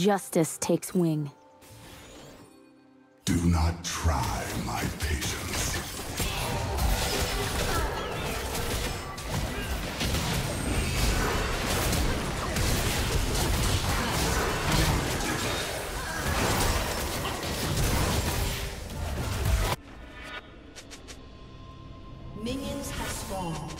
Justice takes wing. Do not try my patience. Minions have spawned.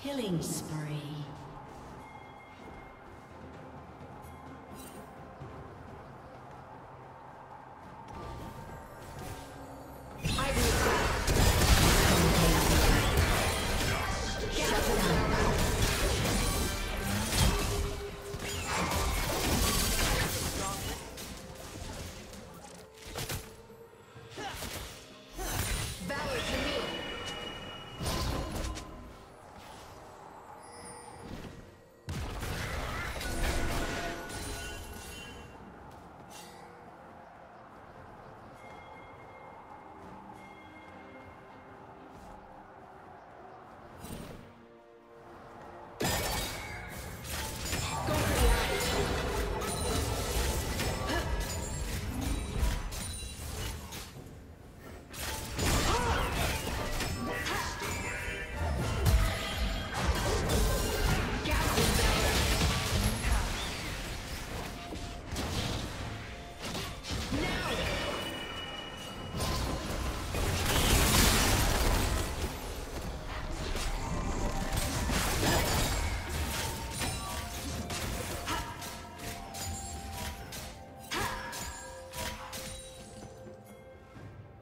Killing spree.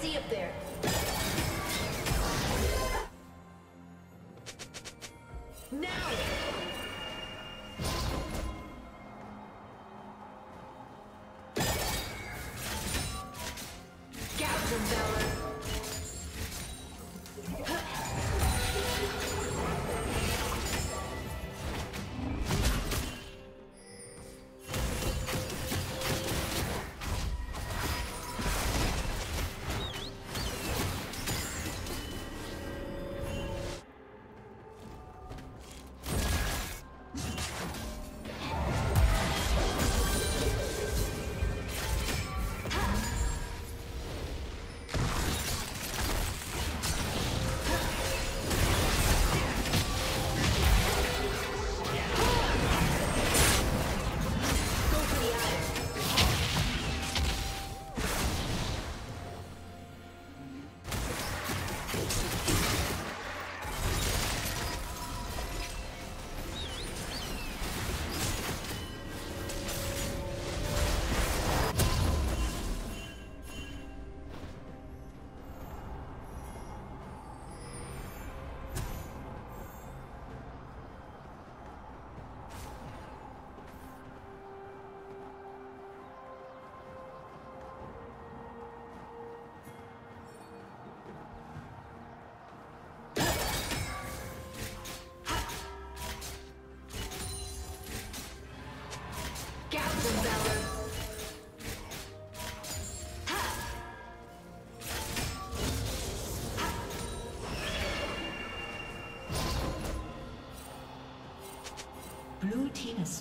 see up there.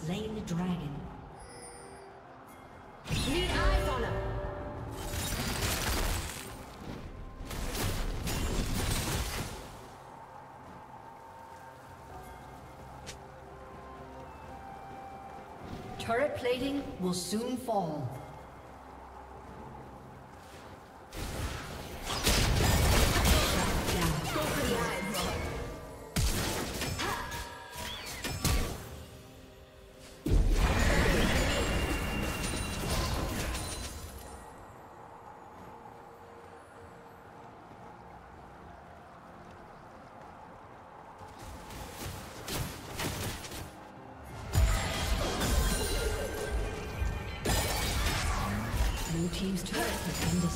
Slain the dragon. Need eyes on him. Turret plating will soon fall.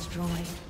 Destroyed.